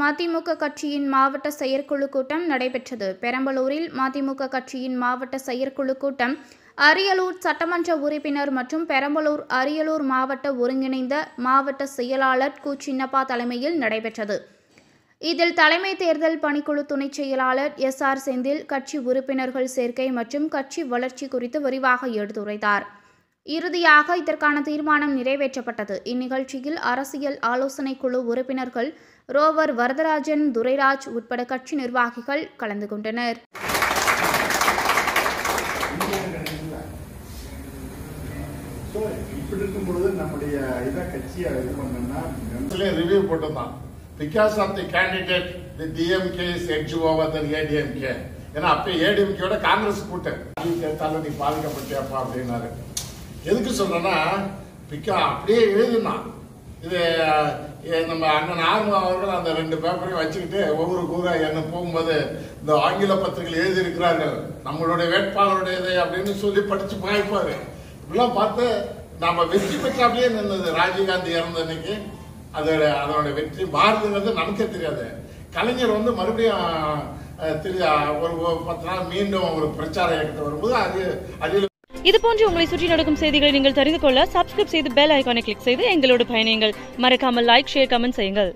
மதிமுக கட்சியின் மாவட்ட செயற்குழு கூட்டம் நடைபெற்றது. பெரம்பலூரில் மதிமுக கட்சியின் மாவட்ட செயற்குழு கூட்டம் அரியலூர் சட்டமன்ற உறுப்பினர் மற்றும் பெரம்பலூர் அரியலூர் மாவட்ட ஒருங்கிணைந்த மாவட்ட செயலாளர் கு. சின்னப்பா தலைமையில் நடைபெற்றது. இதில் தலைமை தேர்தல் பணிக்குழு துணைச் செயலாளர் எஸ். ஆர். செந்தில் கட்சி உறுப்பினர்கள் சேர்க்கை மற்றும் கட்சி வளர்ச்சி குறித்து விரிவாக எடுத்துரைத்தார். இறுதியாக இதற்கான தீர்மானம் நிறைவேற்றப்பட்டது. இந்நிகழ்ச்சியில் அரசியல் ஆலோசனை குழு உறுப்பினர்கள் ரோவர் வரதராஜன் துரைராஜ் உட்பட கட்சி நிர்வாகிகள் கலந்து கொண்டனர். ஸோ இப்படி இருக்கும் பொழுது நம்முடைய இதை கட்சியை இது பண்ணோம்னா ரிவ்யூ போட்டிருந்தான் because of the candidate the DMK is edge over than ADMK ஏன்னா அப்ப ஏடிஎம்கேயோட காங்கிரஸ் கூட்டம். நீ சேர்த்தாலும் நீ பாதிக்கப்பட்டியாப்பா அப்படின்னாரு. எதுக்கு சொல்றேன்னா பிகா அப்படியே எழுதினான் இது நம்ம அண்ணன் ஆர்மா அவர்கள் அந்த ரெண்டு பேப்பரையும் வச்சுக்கிட்டு ஒவ்வொரு ஊரா என்ன போகும்போது இந்த ஆங்கில பத்திரிகையில் எழுதியிருக்கிறார்கள். நம்மளுடைய வேட்பாளருடையது அப்படின்னு சொல்லி படிச்சு பாய்ப்பாரு. இப்படிலாம் பார்த்து நம்ம வெற்றி பெற்றாப்லயே நின்னது. ராஜீவ்காந்தி இறந்த அன்னைக்கு அதோட அதோட வெற்றி பாரதிங்கிறது நமக்கே தெரியாது. கலைஞர் வந்து மறுபடியும் திரு ஒரு ஒரு பத்து நாள் மீண்டும் ஒரு பிரச்சார இயக்கத்தை வரும்போது அது அதில் இது போன்று உங்களை சுற்றி நடக்கும் செய்திகளை நீங்கள் தெரிந்து கொள்ள சப்ஸ்கிரைப் செய்து பெல் ஐகானை கிளிக் செய்து எங்களோடு பயணியுங்கள். மறக்காமல் லைக் ஷேர் கமெண்ட் செய்யுங்கள்.